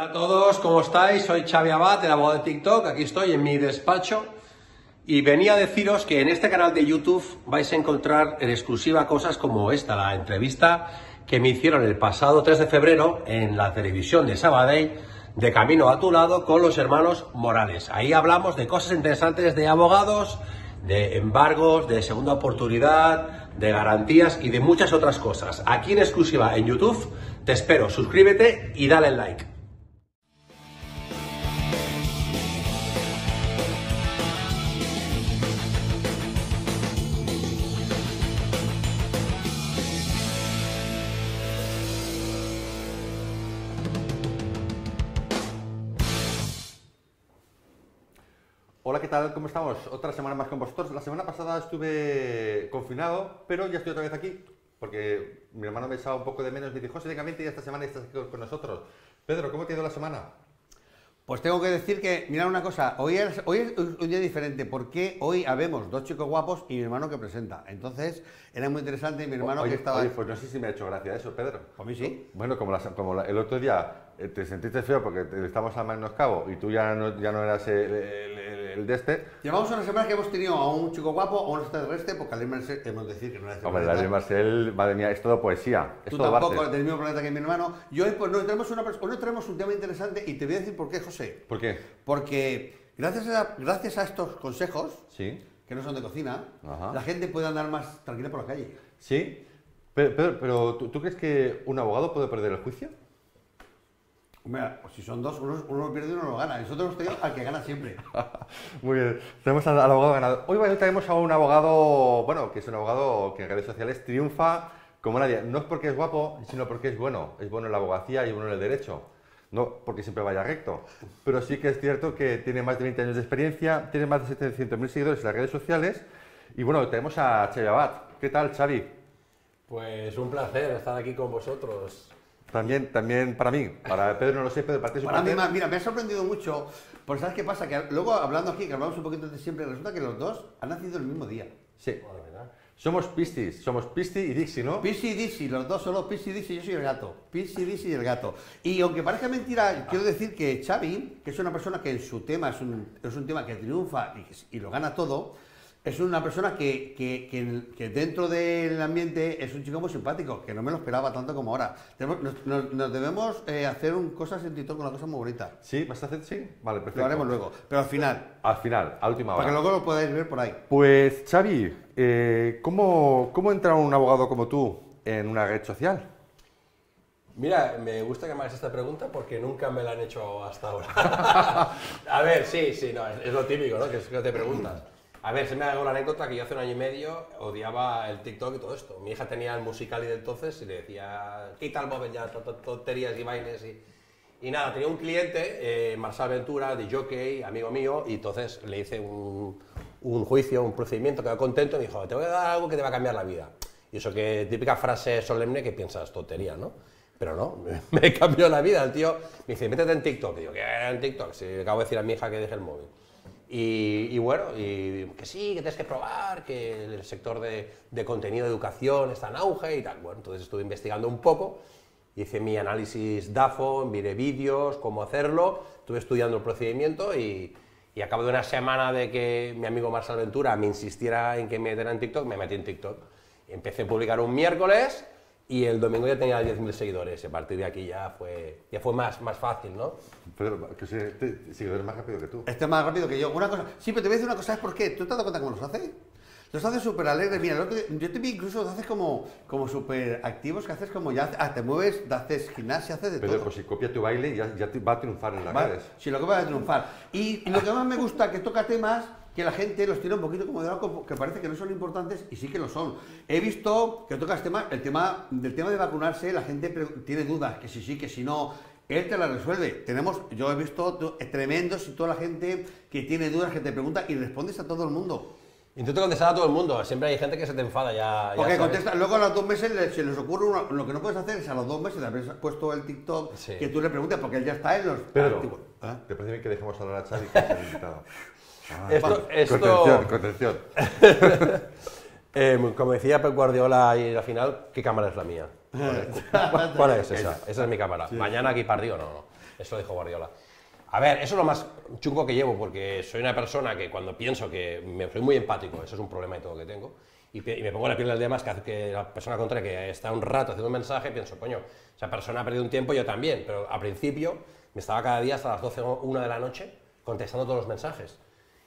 Hola a todos, ¿cómo estáis? Soy Xavi Abad, el abogado de TikTok. Aquí estoy en mi despacho y venía a deciros que en este canal de YouTube vais a encontrar en exclusiva cosas como esta, la entrevista que me hicieron el pasado 3 de febrero en la televisión de Sabadell de Camino a tu lado con los hermanos Morales. Ahí hablamos de cosas interesantes de abogados, de embargos, de segunda oportunidad, de garantías y de muchas otras cosas. Aquí en exclusiva en YouTube te espero, suscríbete y dale like. Hola, ¿qué tal? ¿Cómo estamos? Otra semana más con vosotros. La semana pasada estuve confinado, pero ya estoy otra vez aquí, porque mi hermano me echaba un poco de menos y me dijo, José, venga, vente, y esta semana estás aquí con nosotros. Pedro, ¿cómo te ha ido la semana? Pues tengo que decir que, mirad una cosa, hoy es, hoy es un día diferente, porque hoy habemos dos chicos guapos y mi hermano que presenta. Entonces, era muy interesante mi hermano oye, que estaba... oye, pues no sé si me ha hecho gracia eso, Pedro. A mí sí. Bueno, como, la- como la- el otro día eh, te sentiste feo porque te- estamos a menoscabo y tú ya no, ya no eras el, el- el- el de este. Llevamos una semana que hemos tenido a un chico guapo, a un extraterrestre, porque al irme hemos de decir que no era este Hombre. David Marcel, madre mía, es todo poesía. Es Tú todo tampoco, del mismo planeta que mi hermano. Y hoy, pues, nos traemos, una, hoy nos traemos un tema interesante y te voy a decir por qué, José. ¿Por qué? Porque gracias a, gracias a estos consejos, Sí. que no son de cocina, Ajá. la gente puede andar más tranquila por la calle. Sí. Pero, pero, pero, ¿tú, tú crees que un abogado puede perder el juicio? Mira, pues si son dos, uno, uno lo pierde y uno lo gana. Nosotros hemos tenido al que gana siempre. Muy bien, tenemos al, al abogado ganador. Hoy bueno, traemos a un abogado, bueno, que es un abogado que en redes sociales triunfa como nadie. No es porque es guapo, sino porque es bueno. Es bueno en la abogacía y bueno en el derecho. No porque siempre vaya recto. Pero sí que es cierto que tiene más de 20 años de experiencia, tiene más de 700.000 seguidores en las redes sociales. Y bueno, tenemos a Xavi Abad. ¿Qué tal, Xavi? Pues un placer estar aquí con vosotros. También, también para mí. Para Pedro no lo sé, Pedro, para ti es un Para mí, más, mira, me ha sorprendido mucho. Porque ¿sabes qué pasa? Que luego, hablando aquí, que hablamos un poquito de siempre, resulta que los dos han nacido el mismo día. Sí. Somos Pistis, somos Pisti y Dixie, ¿no? Pisi y Dixie, los dos solo Pisi y Dixie, yo soy el gato. Pisi y Dixie y el gato. Y aunque parezca mentira, quiero decir que Xavi, que es una persona que en su tema es un, es un tema que triunfa y, y lo gana todo, es una persona que, que- que en- que dentro del ambiente es un chico muy simpático, que no me lo esperaba tanto como ahora. Tenemos- nos, nos- nos debemos eh, hacer un, cosas en TikTok, una cosa muy bonita. ¿Sí? ¿Vas a hacer? Sí. Vale, perfecto. Lo haremos luego, pero al final, Al final, a última hora. para que luego lo podáis ver por ahí. Pues, Xavi, eh, ¿cómo, ¿cómo entra un abogado como tú en una red social? Mira, me gusta que me hagas esta pregunta porque nunca me la han hecho hasta ahora. a ver, sí, sí, no, es, es lo típico, ¿no? Que es que te preguntas. A ver, se me hago la anécdota que yo hace un año y medio odiaba el TikTok y todo esto. Mi hija tenía el musical y de entonces y le decía, quita el móvil ya, to- to- tonterías y bailes y... Y nada, tenía un cliente, eh, Marsal Ventura, de jockey, amigo mío, y entonces le hice un, un juicio, un procedimiento, quedó contento y me dijo, te voy a dar algo que te va a cambiar la vida. Y eso que típica frase solemne que piensas tontería, ¿no? Pero no, me, me cambió la vida. El tío me dice, métete en TikTok. Y digo, ¿qué en TikTok? Si acabo de decir a mi hija que deje el móvil. Y, bueno, y que sí, que tienes que probar, que el sector de, contenido de educación está en auge y tal. Bueno, entonces estuve investigando un poco, hice mi análisis DAFO, miré vídeos, cómo hacerlo, estuve estudiando el procedimiento y, y a de una semana de que mi amigo Marsal Ventura me insistiera en que me metiera en TikTok, me metí en TikTok. Empecé a publicar un miércoles y el domingo ya tenía 10.000 seguidores. Y a partir de aquí ya fue, ya fue más, más fácil, ¿no? Pedro, que soy te- seguidores más rápido que tú. Este es más rápido que yo. Una cosa, sí, pero te voy a decir una cosa, ¿sabes por qué? ¿Tú te has dado cuenta cómo los hace? Los hace súper alegres. Mira, otro yo te vi incluso, los haces como, como súper activos, que haces como ya, ah, te mueves, haces gimnasia, haces de Pedro, todo. pues si copia tu baile, ya, ya te- va a triunfar en las redes. Si lo que va a triunfar. Y, y lo que más me gusta, que toca temas que la gente los tiene un poquito como de lado, que parece que no son importantes y sí que lo son. He visto que tocas temas, el tema del tema de vacunarse, la gente tiene dudas, que si sí, que si no. Él te la resuelve. Tenemos, yo he visto tu- tremendos y toda la gente que tiene dudas, que te pregunta y respondes a todo el mundo. Intento contestar a todo el mundo, siempre hay gente que se te enfada ya. Porque contesta, luego a los dos meses le- se les ocurre una- lo que no puedes hacer es a los dos meses de haber puesto el TikTok Sí. que tú le preguntes porque él ya está en los antiguos. ¿Ah? ¿te parece bien que dejemos hablar a Xavi, que es el invitado? Esto, esto- Contención, contención. eh, como decía Pep Guardiola ahí al final, ¿qué cámara es la mía? ¿Cuál es, cuál es esa? Esa es mi cámara. Mañana aquí partido, no, no. Eso dijo Guardiola. A ver, eso es lo más chungo que llevo, porque soy una persona que cuando pienso que me, soy muy empático, eso es un problema y todo que tengo, y, y me pongo la piel del demás, que que la persona contraria que está un rato haciendo un mensaje, pienso, coño, esa persona ha perdido un tiempo, yo también, pero al principio me estaba cada día hasta las 12 o 1 de la noche contestando todos los mensajes,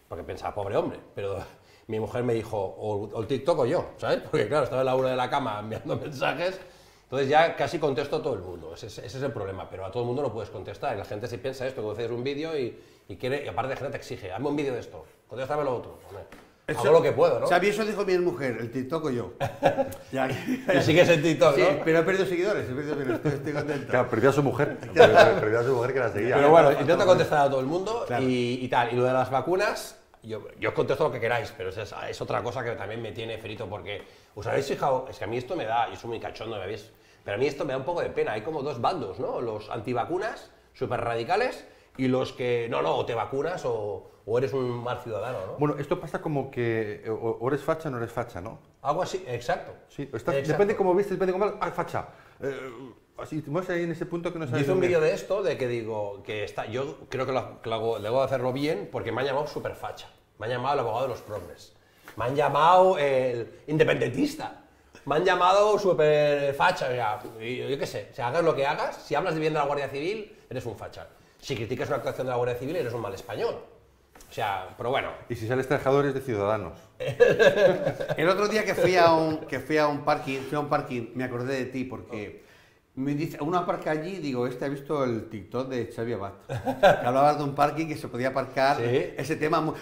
porque pensaba, pobre hombre, pero mi mujer me dijo, o, o el TikTok o yo, ¿sabes? Porque claro, estaba en la una de la cama enviando mensajes, entonces ya casi contesto a todo el mundo, ese, es- ese es el problema, pero a todo el mundo no puedes contestar, y la gente si piensa esto, que haces un vídeo y, y quiere, y aparte la gente te exige, hazme un vídeo de esto, contéstame lo otro, Hombre, Eso- hago lo que puedo, ¿no? Xavi, eso dijo mi mujer, el TikTok o yo. Ya, Y sigues en TikTok, Sí, ¿no? pero he perdido seguidores, he perdido, pero estoy, estoy contento. Claro, perdió a su mujer. Perdió a su mujer que la seguía. Pero bueno, intento contestar a todo el mundo Claro. y, y tal. Y lo de las vacunas, yo, yo os contesto lo que queráis, pero es, es otra cosa que también me tiene ferito porque, ¿os habéis fijado? Es que a mí esto me da, yo soy muy cachondo, ¿me veis? Pero a mí esto me da un poco de pena. Hay como dos bandos, ¿no? Los antivacunas, súper radicales, y los que, no, no, o te vacunas o, o eres un mal ciudadano, ¿no? Bueno, esto pasa como que eh, o, o eres facha o no eres facha, ¿no? Algo así, exacto. Sí, o estás- Exacto. depende cómo viste, depende cómo... ¡Ah, facha! Eh, así, mueves ahí en ese punto que no sabes... hice un vídeo de esto, de que digo, que está, yo creo que lo, que lo hago, debo de hacerlo bien porque me han llamado super facha. Me han llamado el abogado de los progres. Me han llamado el independentista. Me han llamado super facha. o sea, yo, yo qué sé, si hagas lo que hagas, si hablas de bien de la Guardia Civil, eres un facha. Si criticas una actuación de la Guardia Civil, eres un mal español. O sea, pero bueno, Y si sales trabajadores de ciudadanos. El otro día que fui a un, que fui a un parking, fui a un parking, me acordé de ti porque me dice, uno aparca allí, digo, este ha visto el TikTok de Xavi Abad. Hablabas de un parking que se podía aparcar, Sí. ese tema,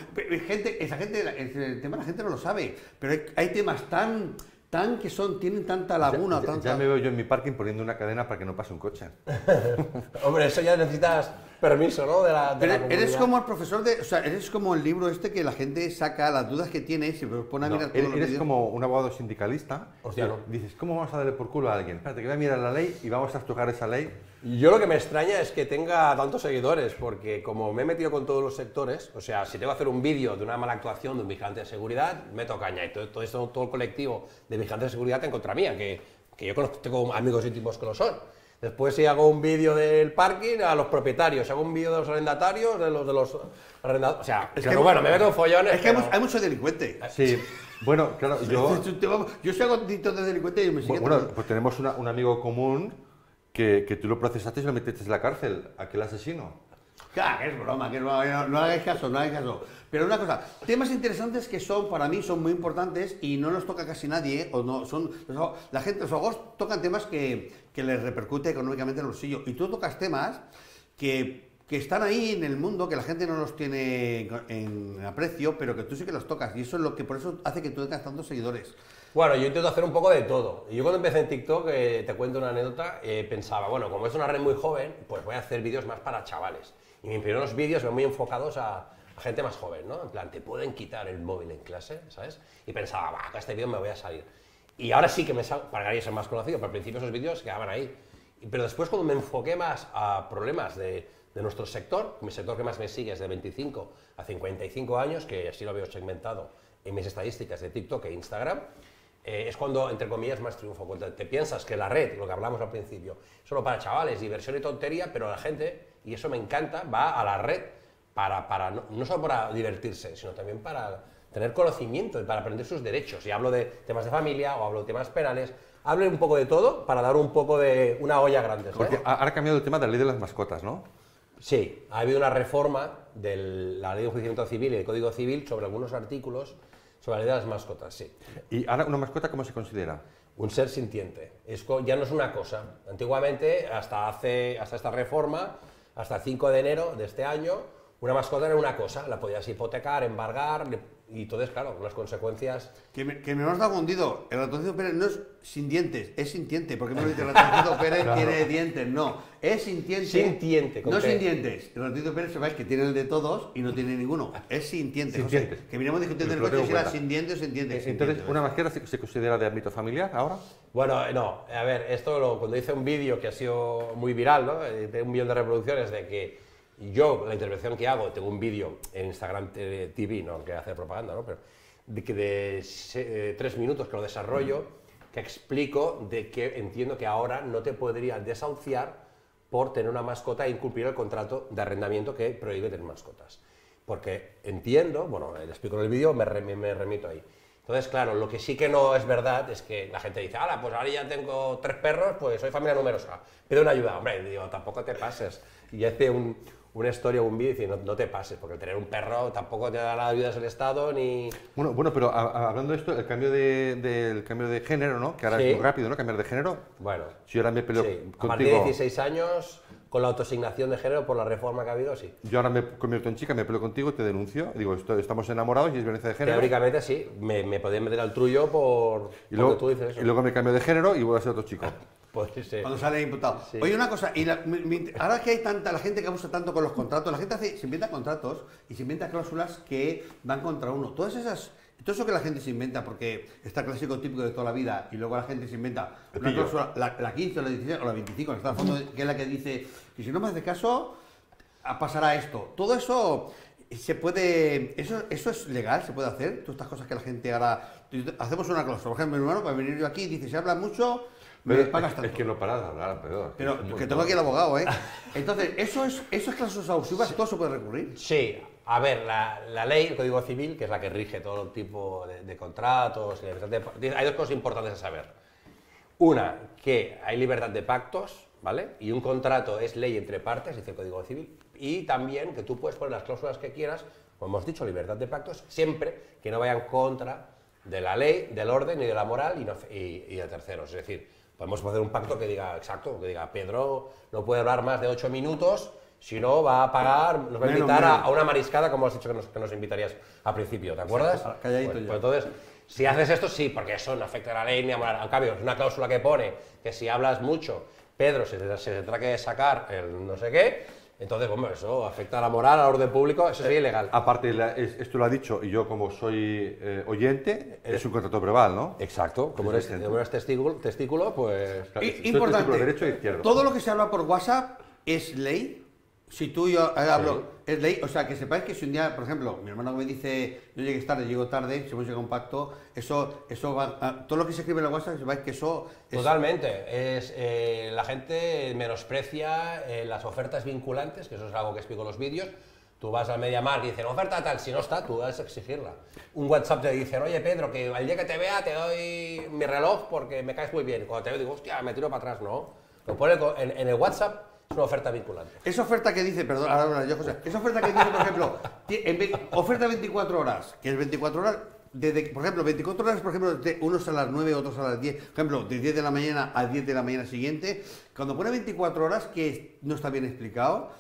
gente, esa gente, ese tema la gente no lo sabe, pero hay, hay temas tan, tan que son, tienen tanta laguna, ya, ya- tanta... ya me veo yo en mi parking poniendo una cadena para que no pase un coche. hombre, eso ya necesitas permiso, ¿no? De la, de la eres como el profesor de, o sea, eres como el libro este que la gente saca las dudas que tiene y se pone a No, mirar eres los eres como un abogado sindicalista. Hostia, no. Dices, ¿cómo vamos a darle por culo a alguien? Espérate, que voy a mirar la ley y vamos a tocar esa ley. Yo lo que me extraña es que tenga tantos seguidores, porque como me he metido con todos los sectores, o sea, si tengo que hacer un vídeo de una mala actuación de un vigilante de seguridad, meto caña. Y todo, todo, esto, todo el colectivo de vigilantes de seguridad en contra mía, que, que yo conozco, tengo amigos íntimos que lo son. Después si hago un vídeo del parking, a los propietarios, si hago un vídeo de los arrendatarios, de los de los arrendatarios. O sea, Es que- bueno, me meto follones. Es que hay, pero- hay mucho delincuente. Sí, bueno, claro, yo... Yo si hago TikTok de delincuente y me siguen Bueno, pues tenemos una- un amigo común que, que tú lo procesaste y lo metiste en la cárcel, aquel asesino. Claro, que es broma, que no, no, no hagáis caso, no hagáis caso. Pero una cosa, temas interesantes que son, para mí, son muy importantes y no los toca casi nadie, o no, son, la gente, los abogados tocan temas que, que les repercute económicamente en el bolsillo. Y tú tocas temas que, que están ahí en el mundo, que la gente no los tiene en aprecio, pero que tú sí que los tocas. Y eso es lo que, por eso hace que tú tengas tantos seguidores. Bueno, yo intento hacer un poco de todo. Yo cuando empecé en TikTok, eh, te cuento una anécdota, eh, pensaba, bueno, como es una red muy joven, pues voy a hacer vídeos más para chavales. Y mis primeros vídeos van muy enfocados a, a gente más joven, ¿no? En plan, te pueden quitar el móvil en clase, ¿sabes? Y pensaba, va, este vídeo me voy a salir. Y ahora sí que me salgo, para ser más conocido, pero al principio esos vídeos quedaban ahí. Pero después cuando me enfoqué más a problemas de, de nuestro sector, mi sector que más me sigue es de 25 a 55 años, que así lo veo segmentado en mis estadísticas de TikTok e Instagram, eh, es cuando, entre comillas, más triunfo. Cuando te piensas que la red, lo que hablamos al principio, solo para chavales, diversión y tontería, pero la gente, y eso me encanta, va a la red para, para no, no solo para divertirse, sino también para tener conocimiento para aprender sus derechos. Y hablo de temas de familia o hablo de temas penales, hablo un poco de todo para dar un poco de una olla grande. ¿sabes? Porque ha- ahora ha cambiado el tema de la ley de las mascotas, ¿no? Sí, ha habido una reforma de la ley de enjuiciamiento civil y el Código Civil sobre algunos artículos sobre la ley de las mascotas, sí. Y ahora una mascota, ¿cómo se considera? Un ser sintiente. Es ya no es una cosa. Antiguamente, hasta, hace, hasta esta reforma, hasta el 5 de enero de este año, una mascota era una cosa. La podías hipotecar, embargar, y entonces, claro, las consecuencias... Que me, que me lo has dado hundido. El ratoncito Pérez no es sin dientes, es sintiente. Porque me lo dice el ratoncito Pérez tiene dientes. No, es sintiente. Sintiente, No sin dientes. El ratoncito Pérez sabéis que tiene el de todos y no tiene ninguno. Es sintiente. José. Sintiente. Que miremos discutiendo en el coche si era sin dientes o sin dientes. Eh, sin Entonces, dientes. ¿una mascota se, se considera de ámbito familiar ahora? Bueno, eh, no, a ver, esto lo- cuando hice un vídeo que ha sido muy viral, ¿no? Eh, de un millón de reproducciones, de que yo, la intervención que hago, tengo un vídeo en Instagram TV, no que hace propaganda, ¿no? Pero de que de eh, tres minutos que lo desarrollo, que explico de que entiendo que ahora no te podría desahuciar por tener una mascota e incumplir el contrato de arrendamiento que prohíbe tener mascotas. Porque entiendo, bueno, le explico en el vídeo, me, re- me remito ahí. Entonces, claro, lo que sí que no es verdad es que la gente dice, ¡hala, pues ahora ya tengo tres perros, pues soy familia numerosa, pido una ayuda. Hombre, digo, tampoco te pases. Y hace un, una historia o un vídeo y dice, no, no te pases, porque tener un perro tampoco te da las ayudas del Estado ni... Bueno, bueno, pero a- a- hablando de esto, el cambio de, del cambio de género, ¿no? Que ahora Sí. es muy rápido, ¿no? Cambiar de género. Bueno, Si yo ahora me peleo sí, a partir contigo, de 16 años, con la autoasignación de género por la reforma que ha habido, sí. yo ahora me convierto en chica, me peleo contigo, te denuncio, digo, esto- estamos enamorados y es violencia de género. Teóricamente sí, me, me podían meter al trullo por... Y luego, tú dices eso. y luego me cambio de género y vuelvo a ser otro chico. Pues sí. Cuando sale imputado. Sí. Oye, una cosa, y la- mi- mi- ahora que hay tanta la gente que abusa tanto con los contratos, la gente hace, se inventa contratos y se inventa cláusulas que van contra uno. Todas esas, todo eso que la gente se inventa, porque está clásico típico de toda la vida, y luego la gente se inventa una pillo. cláusula, la, la 15 o la 16 o la 25, que está al fondo, que es la que dice que si no me haces caso, ah, pasará esto. Todo eso se puede, eso, eso es legal, se puede hacer. Todas estas cosas que la gente ahora, hacemos una cláusula. Por ejemplo, mi hermano, para venir yo aquí, dice, si habla mucho, me Pero pagas es, tanto. es que no paras de hablar, perdón. Pero que montón. tengo aquí el abogado, ¿eh? Entonces, eso es, eso es cláusulas abusivas, todo se puede recurrir. Sí, a ver, la, la ley, el Código Civil, que es la que rige todo tipo de, de contratos, libertad de- hay dos cosas importantes a saber. Una, que hay libertad de pactos, ¿vale? Y un contrato es ley entre partes, dice el Código Civil. Y también que tú puedes poner las cláusulas que quieras, como hemos dicho, libertad de pactos, siempre que no vayan contra de la ley, del orden y de la moral y, no- y- y de terceros. Es decir, podemos hacer un pacto que diga, exacto, que diga, Pedro no puede hablar más de ocho minutos, si no va a pagar, nos va a invitar a, menos. a una mariscada, como has dicho que nos, que nos invitarías al principio, ¿te acuerdas? Exacto, calladito Pues- ya. pues entonces, si haces esto, sí, porque eso no afecta a la ley ni a moral. Al cambio, es una cláusula que pone que si hablas mucho, Pedro se, se tendrá que sacar el no sé qué, entonces, bueno, eso afecta a la moral, al orden público, eso sería ilegal. Aparte, la- es- esto lo ha dicho y yo como soy eh, oyente, es un contrato verbal, ¿no? Exacto, como eres, Exacto. como eres testículo, testículo, pues... Claro, importante, testículo derecho e izquierdo. todo lo que se habla por WhatsApp es ley. Si tú y yo eh, hablo, es ley. O sea, que sepáis que si un día, por ejemplo, mi hermano me dice, yo llegues tarde, llego tarde, si hemos llegado a un pacto, eso, eso va, a- todo lo que se escribe en el WhatsApp, sepáis que eso es... Totalmente. Es, eh, la gente menosprecia eh, las ofertas vinculantes, que eso es algo que explico en los vídeos. Tú vas al MediaMarkt y dicen, oferta tal, si no está, tú vas a exigirla. Un WhatsApp te dicen, oye Pedro, que al día que te vea te doy mi reloj porque me caes muy bien. Cuando te veo digo, hostia, me tiro para atrás, no. Lo pone en, en el WhatsApp, es una oferta vinculante. Esa oferta que dice, perdón, ahora yo, José, esa oferta que dice, por ejemplo, oferta 24 horas, que es 24 horas, desde, por ejemplo, 24 horas, por ejemplo, unos a las 9, otros a las 10, por ejemplo, de 10 de la mañana a 10 de la mañana siguiente, cuando pone 24 horas, que no está bien explicado,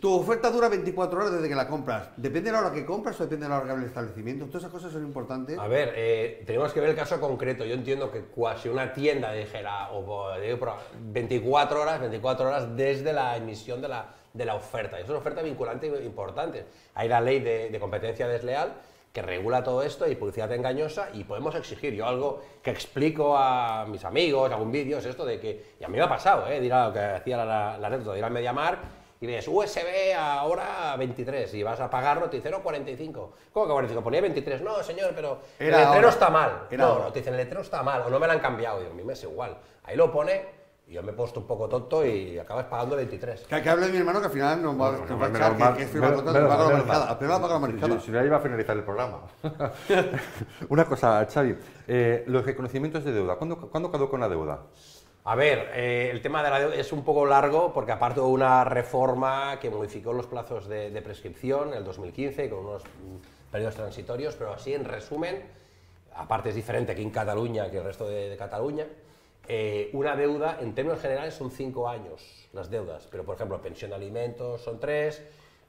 tu oferta dura 24 horas desde que la compras. ¿Depende de la hora que compras o depende de la hora que abre el establecimiento? Todas esas cosas son importantes. A ver, eh, tenemos que ver el caso concreto. Yo entiendo que si una tienda dijera o, o, digo, pero 24 horas, 24 horas desde la emisión de la, de la oferta. Eso es una oferta vinculante importante. Hay la ley de, de competencia desleal que regula todo esto y publicidad engañosa y podemos exigir. Yo algo que explico a mis amigos, algún vídeo, es esto de que, y a mí me ha pasado, ¿eh? Dirá lo que hacía la, la, la anécdota de ir al MediaMarkt y ves USB ahora 23 y vas a pagarlo, te dicen, no, 45. ¿Cómo que 45? Ponía 23. No, señor, pero Era el letrero ahora. está mal. Era no, ahora. no, te dicen, el letrero está mal o no me lo han cambiado. Digo, a mí me es igual. Ahí lo pone y yo me he puesto un poco tonto y acabas pagando 23. Que, que hable de mi hermano que al final nos va, Bueno, nos va a echar, mal- que, que es firma contrato, menos paga la mariscada. mal. Primero paga la mariscada. Si, no, iba a finalizar el programa. una cosa, Xavi. eh, los reconocimientos de deuda. ¿Cuándo, ¿cuándo caduca una deuda? A ver, eh, el tema de la deuda es un poco largo porque aparte de una reforma que modificó los plazos de, de prescripción en el 2015 con unos mm, periodos transitorios, pero así en resumen, aparte es diferente aquí en Cataluña que el resto de, de Cataluña, eh, una deuda en términos generales son cinco años las deudas, pero por ejemplo pensión de alimentos son tres,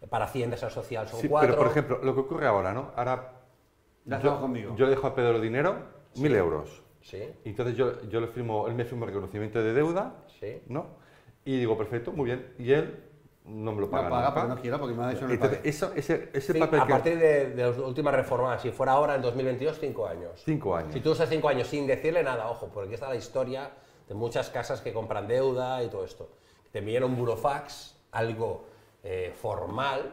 para Hacienda Social son Sí, cuatro. pero por ejemplo, lo que ocurre ahora, ¿no? Ahora yo, conmigo. yo le dejo a Pedro dinero, mil euros. Sí, Y entonces yo, yo le firmo, él me firma reconocimiento de deuda, sí. ¿no? Y digo, perfecto, muy bien. Y él no me lo No paga. paga, nunca. porque no quiero, porque me ha dicho no Entonces, eso, ese, ese Sí, papel a que... partir de, de las últimas reformas, si fuera ahora en 2022, cinco años. Cinco años. Si tú usas cinco años sin decirle nada, ojo, porque aquí está la historia de muchas casas que compran deuda y todo esto. Te envían un burofax, algo eh, formal,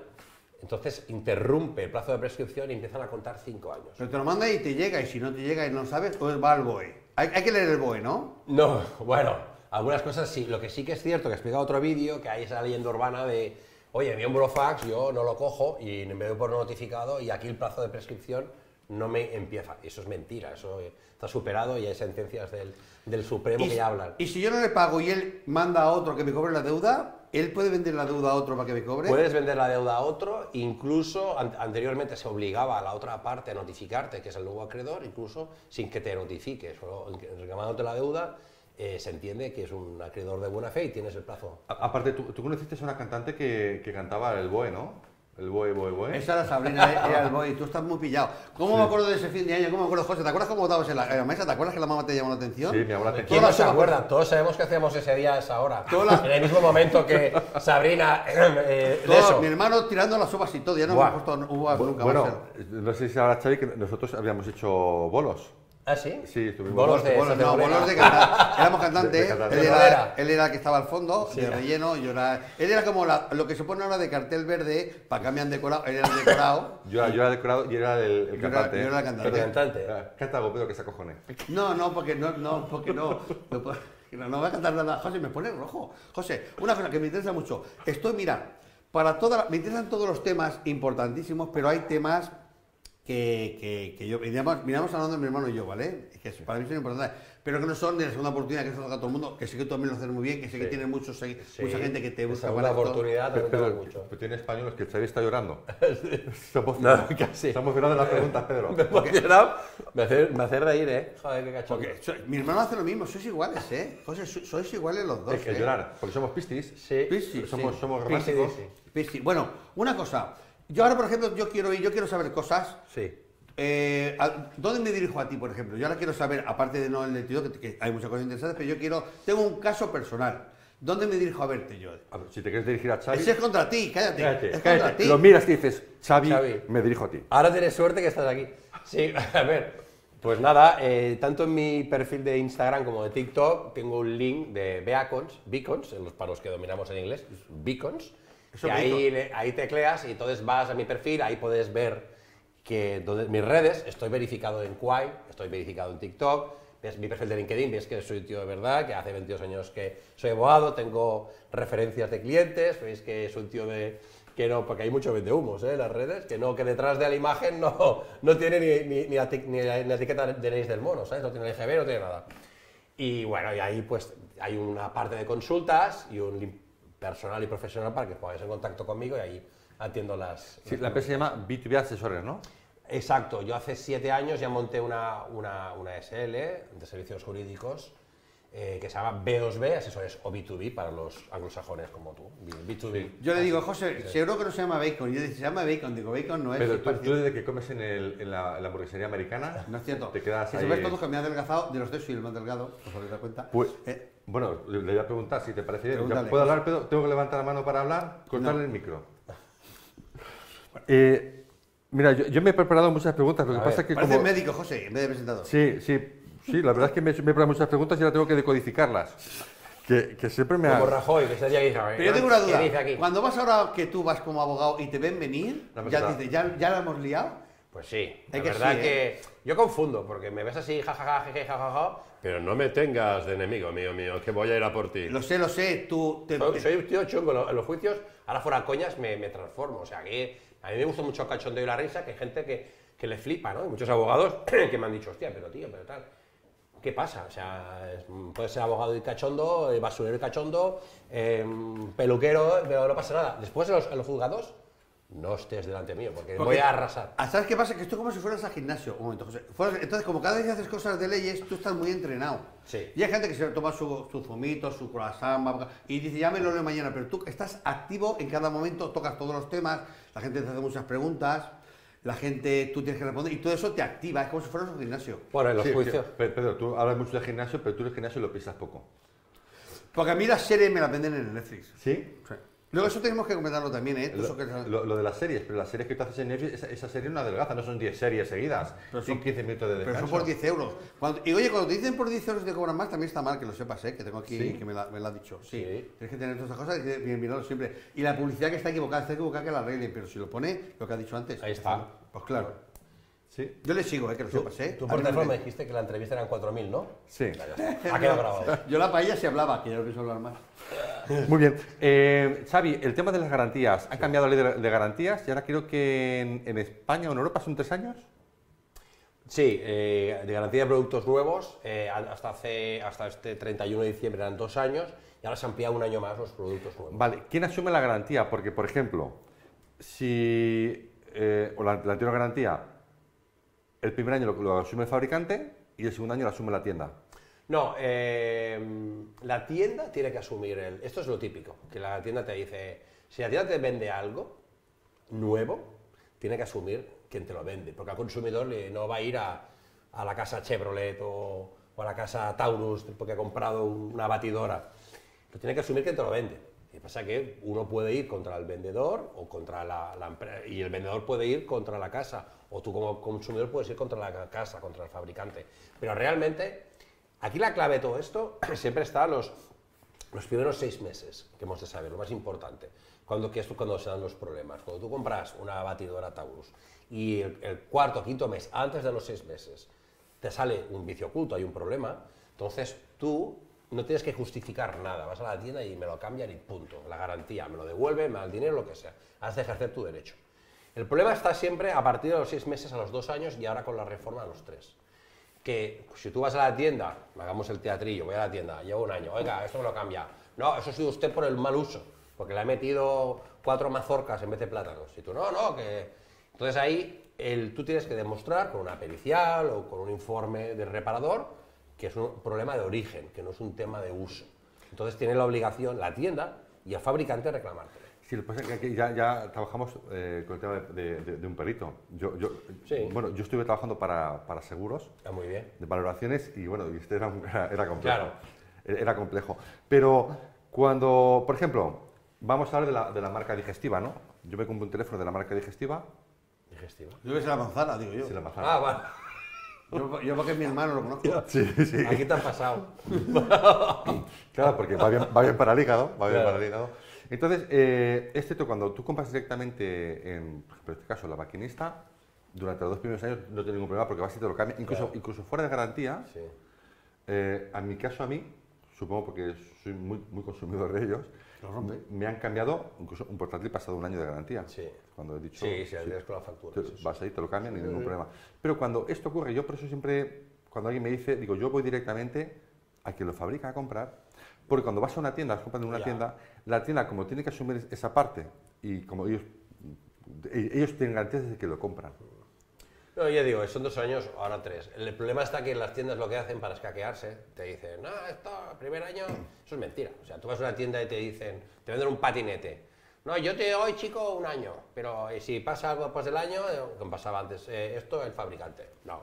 entonces interrumpe el plazo de prescripción y empiezan a contar cinco años. Pero te lo manda y te llega, y si no te llega y no sabes, pues va al BOE. Hay, hay que leer el BOE, ¿no? No, bueno, algunas cosas sí. Lo que sí que es cierto, que he explicado otro vídeo, que hay esa leyenda urbana de, oye, envío un burofax, yo no lo cojo y me doy por notificado y aquí el plazo de prescripción no me empieza. Eso es mentira, eso está superado y hay sentencias del, del Supremo que ya hablan. y si yo no le pago y él manda a otro que me cobre la deuda, ¿él puede vender la deuda a otro para que me cobre? Puedes vender la deuda a otro, incluso an- anteriormente se obligaba a la otra parte a notificarte, que es el nuevo acreedor, incluso sin que te notifique, solo en- reclamándote la deuda, eh, se entiende que es un acreedor de buena fe y tienes el plazo. A- Aparte, tú, tú conociste a una cantante que, que cantaba el Boe, ¿no? El Boe, Boe, Boe. Esa era Sabrina, era el boy, tú estás muy pillado. ¿Cómo me acuerdo de ese fin de año? ¿Cómo me acuerdo, José? ¿Te acuerdas cómo votabas en la, en la mesa? ¿Te acuerdas que la mamá te llamó la atención? Sí, mi abuela te ¿Quién no se acuerda? Todos sabemos que hacíamos ese día a esa hora. Las- En el mismo momento que Sabrina... eh, eso. mi hermano tirando las uvas y todo, ya no Buah. me he puesto uvas Bu- nunca bueno, más. no sé si sabrás, Xavi, que nosotros habíamos hecho bolos. ¿Ah, sí? Sí, estuvimos- Bolos de... Bolos, de no, bolos de cantar. Éramos cantantes. De- de cantar. él, era, bolera. él era el que estaba al fondo, de relleno. Yo era, él era como la- lo que se pone ahora de cartel verde, para que me han decorado. Él era el decorado. Yo, era- yo era decorado y era el, el Yo era- cantante. yo era el cantante. El cantante. Canta algo, Pedro, que se acojone. No, no, porque no, no, porque no. No, no voy a cantar nada. José, me pone rojo. José, una cosa que me interesa mucho. Estoy, mira, para toda la- me interesan todos los temas importantísimos, pero hay temas que, que, que yo. Miramos, miramos hablando de mi hermano y yo, ¿vale? Que es- para mí son importantes. Pero que no son de la segunda oportunidad que se toca a todo el mundo, que sé que tú también lo haces muy bien, que sé que Sí. tienes muchos, Sí, mucha gente que te busca para oportunidad Pero, Pedro, mucho. pero tiene español, que Xavi está llorando. Estamos, No, casi. Estamos mirando las preguntas, Pedro. Me. Me hace, me hace reír, ¿eh? Joder, qué cachondo. Mi hermano hace lo mismo, sois iguales, ¿eh? José, so- sois iguales los dos. Es que ¿eh? llorar, porque somos pistis. Sí. Piscis, somos, sí. somos románticos. sí. Sí, Bueno, una cosa. Yo ahora, por ejemplo, yo quiero ir, yo quiero saber cosas. Sí. Eh, ¿Dónde me dirijo a ti, por ejemplo? Yo ahora quiero saber, aparte de no el tío, que, que hay muchas cosas interesantes, pero yo quiero, tengo un caso personal. ¿Dónde me dirijo a verte yo? A ver, si te quieres dirigir a Xavi, Ese es contra ti, cállate. cállate, es cállate. contra ti. Lo miras y dices, Xavi, Xavi. me dirijo a ti. Ahora tienes suerte que estás aquí. Sí, a ver. Pues nada, eh, tanto en mi perfil de Instagram como de TikTok tengo un link de Beacons, Beacons, en los, para los que dominamos en inglés, Beacons. Eso Y ahí, le- ahí tecleas y entonces vas a mi perfil, ahí puedes ver que donde, mis redes, estoy verificado en Quai, estoy verificado en TikTok, ves mi perfil de LinkedIn, ves que soy un tío de verdad, que hace 22 años que soy abogado, tengo referencias de clientes, veis que soy un tío de... que no, porque hay mucho vendehumos ¿eh? en las redes, que no, que detrás de la imagen no, no tiene ni, ni, ni la, ni la- la etiqueta de leyes del mono, ¿sabes? No tiene el IGB, no tiene nada. Y bueno, y ahí pues hay una parte de consultas y un personal y profesional para que pongáis en contacto conmigo y ahí atiendo las... Sí, la empresa se llama B2B Asesores, ¿no? Exacto, yo hace siete años ya monté una, una, una SL de servicios jurídicos eh, que se llama B2B, asesores o B2B para los anglosajones como tú. B2B. Yo le digo, José, seguro que no se llama bacon. Y yo dice, se llama bacon. Digo, bacon no es. Pero tú, tú desde que comes en, el- en la, en la hamburguesería americana, No es cierto. te quedas si ahí... sabes todo que me ha adelgazado, de los tres soy el más delgado, os habéis dado cuenta. Pues, Eh, bueno, le voy a preguntar si te parece bien. Pregúntale. ¿Ya ¿Puedo hablar, Pedro? ¿Tengo que levantar la mano para hablar? Cortarle No. el micro. Eh, mira, yo, yo me he preparado muchas preguntas. Lo que A pasa ver, es que parece como... médico, José, en vez de presentador. Sí, sí, sí, la verdad es que me, me he preparado muchas preguntas y ahora tengo que decodificarlas. Que, que siempre me Como ha... Rajoy, que sería aquí. Pero yo tengo una ¿Qué duda. dice aquí? Cuando vas ahora que tú vas como abogado y te ven venir, ya dices, ¿ya, ya la hemos liado. Pues sí, la Es que verdad sí, ¿eh? que yo confundo, porque me ves así, jajaja, jeje, jajaja, pero no me tengas de enemigo, mío mío, que voy a ir a por ti. Lo sé, lo sé, tú te... Soy, soy un tío chungo, en lo- en los juicios, ahora fuera coñas me, me transformo, o sea que a mí me gusta mucho el cachondeo y la risa, que hay gente que, que le flipa, ¿no? Hay muchos abogados que me han dicho, hostia, pero tío, pero tal. ¿Qué pasa? O sea, es- puedes ser abogado y cachondo, eh, basurero y cachondo, eh, peluquero, pero no pasa nada. Después en los, en los juzgados, no estés delante mío, porque, Porque- voy a arrasar. Ah, ¿Sabes qué pasa? Que esto es como si fueras al gimnasio. Un momento, José. Fueras- entonces, como cada vez haces cosas de leyes, tú estás muy entrenado. Sí. Y hay gente que se toma su, su zumito, su croissant, y dice, ya me lo leo mañana, pero tú estás activo en cada momento, tocas todos los temas, la gente te hace muchas preguntas, la gente, tú tienes que responder, y todo eso te activa, es como si fueras un gimnasio. Bueno, en los Sí, juicios. que- Pe- Pedro, tú hablas mucho de gimnasio, pero tú el gimnasio lo pisas poco. Porque a mí las series me las venden en el Netflix. ¿Sí? Luego eso tenemos que comentarlo también, ¿eh? Lo, que- lo- lo de las series, pero las series que tú haces en Netflix, esa, esa serie no adelgaza, no son 10 series seguidas, Pero son son- 15 minutos de Pero descanso. son por 10 euros. Cuando- y oye, cuando te dicen por 10 euros te cobran más, también está mal que lo sepas, ¿eh? que tengo aquí, ¿Sí? que me la, me la ha dicho. Sí. Sí. Tienes que tener todas esas cosas y que mirarlo siempre. Y la publicidad que está equivocada, está equivocada que la arreglen, pero si lo pone, lo que ha dicho antes. Ahí está. Pues claro. Sí, Yo le sigo, eh, que lo sepas, ¿eh? Tú por teléfono me dijiste que la entrevista eran 4.000, ¿no? sí. Ha quedado grabado. Yo la paella se hablaba, que ya no pienso hablar más. Muy bien. Eh, Xavi, el tema de las garantías. Ha cambiado la ley de, de garantías y ahora creo que en, en España o en Europa son tres años. Sí, eh, de garantía de productos nuevos, eh, hasta, hace, hasta este 31 de diciembre eran dos años y ahora se ha ampliado un año más los productos nuevos. Vale, ¿quién asume la garantía? Porque, por ejemplo, si eh, o la, la anterior garantía, el primer año lo, asume el fabricante y el segundo año lo asume la tienda. No, eh, la tienda tiene que asumir el... Esto es lo típico, que la tienda te dice, si la tienda te vende algo nuevo, tiene que asumir quien te lo vende, porque al consumidor no va a ir a, a la casa Chevrolet o, o a la casa Taurus porque ha comprado una batidora. Lo tiene que asumir quien te lo vende. Lo pasa que uno puede ir contra el vendedor o contra la, y el vendedor puede ir contra la casa, o tú como consumidor puedes ir contra la casa, contra el fabricante. Pero realmente, aquí la clave de todo esto siempre está los, los primeros seis meses que hemos de saber, lo más importante, cuando, que es cuando se dan los problemas. Cuando tú compras una batidora Taurus y el, el cuarto o quinto mes, antes de los seis meses, te sale un vicio oculto, hay un problema, entonces tú no tienes que justificar nada, vas a la tienda y me lo cambian y punto, la garantía, me lo devuelven, me da el dinero, lo que sea, has de ejercer tu derecho. El problema está siempre a partir de los seis meses a los dos años y ahora con la reforma a los tres que si tú vas a la tienda, hagamos el teatrillo, voy a la tienda, llevo un año, oiga, esto me lo cambia. No, eso ha sido usted por el mal uso, porque le ha metido cuatro mazorcas en vez de plátanos. Y tú, no, no, que... Entonces ahí tú tienes que demostrar con una pericial o con un informe del reparador que es un problema de origen, que no es un tema de uso. Entonces tiene la obligación la tienda y el fabricante de reclamártelo. Sí, lo que pasa es que aquí ya, ya trabajamos eh, con el tema de, de- de un perito. Yo, yo, Sí. Bueno, yo estuve trabajando para, para seguros Está muy bien. de valoraciones y bueno, y este era, un- era, complejo. Claro. Era complejo. Pero cuando, por ejemplo, vamos a hablar de la, de la marca digestiva, ¿no? Yo me compro un teléfono de la marca digestiva, Digestiva. Yo ves la manzana, digo yo. si la manzana. Ah, bueno. Yo, yo porque mi hermano lo conozco. Sí, sí. Aquí te han pasado. Claro, porque va bien, va bien para el hígado, va bien Claro. para el hígado. Entonces, eh, este tú, cuando tú compras directamente, en, por ejemplo, en este caso, la maquinista, durante los dos primeros años no tiene ningún problema porque vas y te lo cambia, incluso, Claro. incluso fuera de garantía, Sí. eh, mi caso a mí, supongo porque soy muy, muy consumidor de ellos, me han cambiado incluso un portátil pasado un año de garantía. Sí. Cuando he dicho, Sí, sí, tienes con la factura. te- sí, sí. vas ahí, te lo cambian y ningún problema. Pero cuando esto ocurre, yo por eso siempre, cuando alguien me dice, digo, yo voy directamente a quien lo fabrica a comprar, porque cuando vas a una tienda, vas comprando en una Ya. tienda, la tienda como tiene que asumir esa parte y como ellos, ellos tienen garantías de que lo compran. No, ya digo, son dos años, ahora tres. El problema está que las tiendas lo que hacen para escaquearse, te dicen, no, esto, primer año, eso es mentira. O sea, tú vas a una tienda y te dicen, te venden un patinete. No, yo te doy, chico, un año, pero eh, si pasa algo después del año, eh, como pasaba antes, eh, esto el fabricante. No.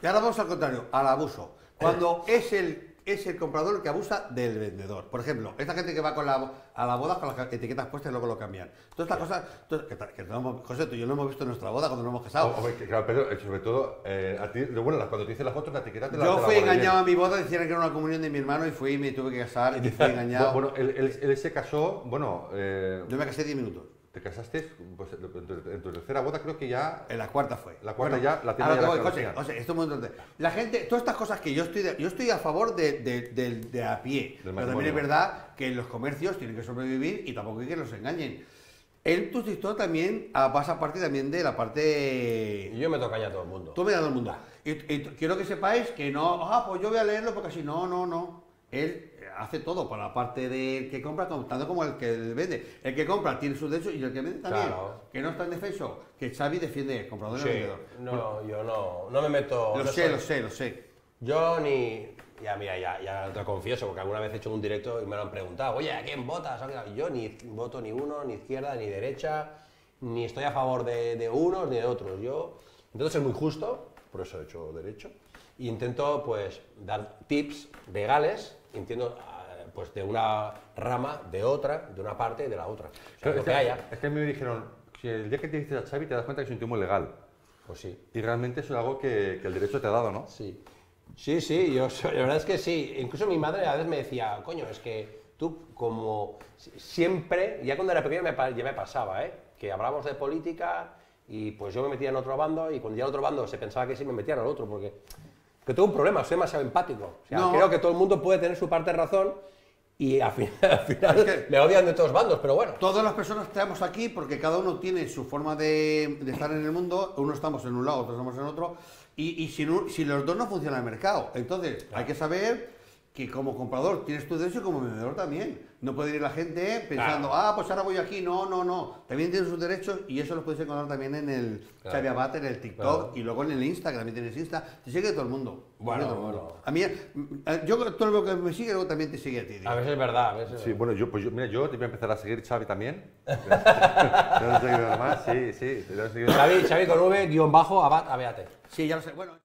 Y ahora vamos al contrario, al abuso. Cuando es el, es el comprador el que abusa del vendedor. Por ejemplo, esta gente que va con la, a la boda con las etiquetas puestas y luego lo cambian. Todas estas cosas, que, que no hemos- José, tú y yo lo hemos visto en nuestra boda cuando nos hemos casado. Que claro, pero eh, sobre todo, eh, a ti, lo bueno, cuando te dicen las fotos, la etiqueta te la yo la fui engañado a mi boda, decían que era una comunión de mi hermano y fui y me tuve que casar y fui engañado. Bueno, él, él- él se casó, bueno, eh, Yo me casé 10 minutos. Te casaste pues, en, tu, en tu tercera boda, creo que ya En la cuarta fue. La cuarta ya, la ahora ya que la voy, José. José, esto es muy importante. La gente, todas estas cosas que yo estoy, de- yo estoy a favor de, de- del- de a pie. Pero también es verdad que los comercios tienen que sobrevivir y tampoco hay que los engañen. En tu TikTok también ah, pasa parte también de la parte... Yo me toca ya a todo el mundo. Tú me das el mundo. Y, y quiero que sepáis que no, ah, pues yo voy a leerlo porque así, no, no, no. Él hace todo por la parte del que compra, tanto como el que vende. El que compra tiene sus derechos y el que vende también. Claro. Que no está en defenso. Que Xavi defiende el comprador y Sí, el vendedor. no, yo no, no me meto... Lo no sé, soy- lo sé, lo sé. Yo ni... Ya, mira, ya, ya te lo confieso, porque alguna vez he hecho un directo y me lo han preguntado, oye, ¿a quién votas? Yo ni voto ni uno, ni izquierda, ni derecha, ni estoy a favor de, de unos ni de otros. Yo intento ser muy justo, por eso he hecho derecho, y intento, pues, dar tips legales, entiendo, ah, pues, de una rama, de otra, de una parte y de la otra. O sea, lo es, que que, haya, es que a mí me dijeron, si el día que te dices a Xavi te das cuenta que es un tío muy legal. pues sí. Y realmente eso es algo que, que el derecho te ha dado, ¿no? Sí, sí, sí, yo, la verdad es que sí. Incluso mi madre a veces me decía, coño, es que tú como si- siempre, ya cuando era pequeño me, ya me pasaba, ¿eh? que hablábamos de política Y pues yo me metía en otro bando y cuando ya el otro bando se pensaba que sí, me metía en el otro, porque que tengo un problema, soy demasiado empático. O sea, No. creo que todo el mundo puede tener su parte de razón y al final, al final me odian de todos bandos, pero bueno. Todas las personas estamos aquí porque cada uno tiene su forma de, de estar en el mundo. Uno estamos en un lado, otros estamos en otro. Y, y si, no- si los dos no funciona el mercado. Entonces, hay que saber que como comprador tienes tu derecho y como vendedor también. No puede ir la gente pensando, ah, pues ahora voy aquí. No, no, no. También tienes sus derechos y eso lo puedes encontrar también en el Claro. Xavi Abad, en el TikTok Claro. y luego en el Instagram. También tienes Insta. Te sigue todo el mundo. Bueno, todo el mundo. bueno. A mí, eh, yo todo lo que me sigue luego también te sigue a ti. A veces es verdad, a veces. Sí, bueno, yo, pues yo, mira, yo te voy a empezar a seguir Xavi también. no sé qué más, sí, sí. Xavi, Xavi con V, guion bajo, abad, abeate. Sí, ya lo sé. Bueno.